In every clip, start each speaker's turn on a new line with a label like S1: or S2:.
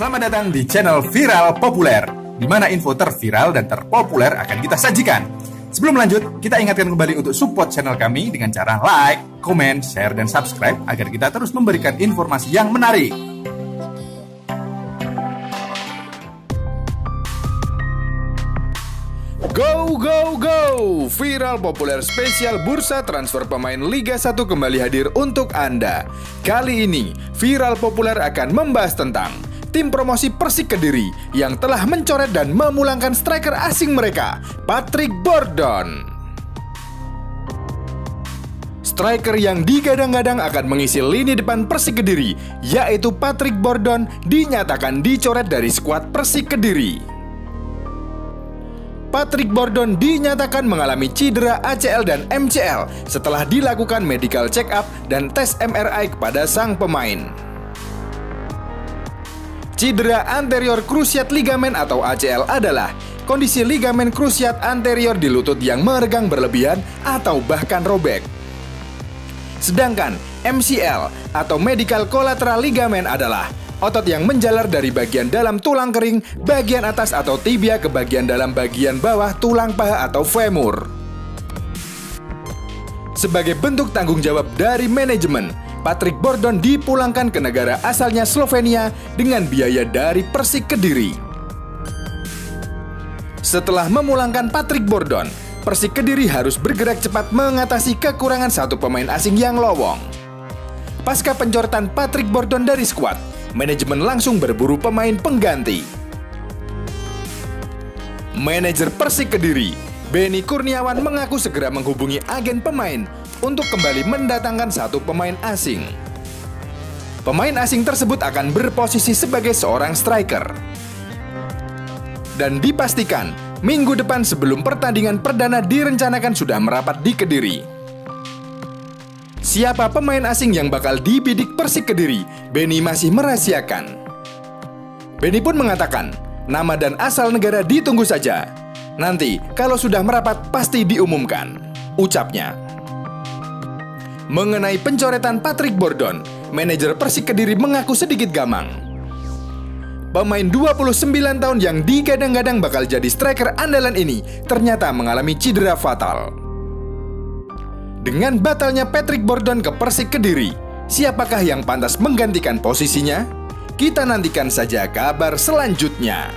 S1: Selamat datang di channel Viral Populer, di mana info terviral dan terpopuler akan kita sajikan. Sebelum lanjut, kita ingatkan kembali untuk support channel kami dengan cara like, komen, share, dan subscribe agar kita terus memberikan informasi yang menarik.
S2: Go go go! Viral populer spesial bursa transfer pemain Liga 1 kembali hadir untuk Anda. Kali ini, Viral populer akan membahas tentang tim promosi Persik Kediri yang telah mencoret dan memulangkan striker asing mereka, Patrick Bordon. Striker yang digadang-gadang akan mengisi lini depan Persik Kediri, yaitu Patrick Bordon, dinyatakan dicoret dari skuad Persik Kediri. Patrick Bordon dinyatakan mengalami cedera ACL dan MCL setelah dilakukan medical check-up dan tes MRI kepada sang pemain. Cedera anterior cruciate ligament atau ACL adalah kondisi ligamen cruciate anterior di lutut yang meregang berlebihan atau bahkan robek. Sedangkan MCL atau medical collateral ligament adalah Otot yang menjalar dari bagian dalam tulang kering, bagian atas atau tibia ke bagian dalam bagian bawah tulang paha atau femur. Sebagai bentuk tanggung jawab dari manajemen, Patrick Bordon dipulangkan ke negara asalnya Slovenia dengan biaya dari Persik Kediri. Setelah memulangkan Patrick Bordon, Persik Kediri harus bergerak cepat mengatasi kekurangan satu pemain asing yang lowong. Pasca pencoretan Patrick Bordon dari skuad, manajemen langsung berburu pemain pengganti. Manajer Persik Kediri, Benny Kurniawan mengaku segera menghubungi agen pemain untuk kembali mendatangkan satu pemain asing. Pemain asing tersebut akan berposisi sebagai seorang striker. Dan dipastikan, minggu depan sebelum pertandingan perdana direncanakan sudah merapat di Kediri. Siapa pemain asing yang bakal dibidik Persik Kediri, Benny masih merahasiakan. Benny pun mengatakan, nama dan asal negara ditunggu saja. Nanti, kalau sudah merapat, pasti diumumkan. Ucapnya. Mengenai pencoretan Patrick Bordon, manajer Persik Kediri mengaku sedikit gamang. Pemain 29 tahun yang digadang-gadang bakal jadi striker andalan ini ternyata mengalami cedera fatal. Dengan batalnya Patrick Bordon ke Persik Kediri, siapakah yang pantas menggantikan posisinya? Kita nantikan saja kabar selanjutnya.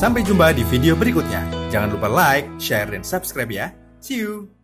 S1: Sampai jumpa di video berikutnya. Jangan lupa like, share, dan subscribe ya. See you!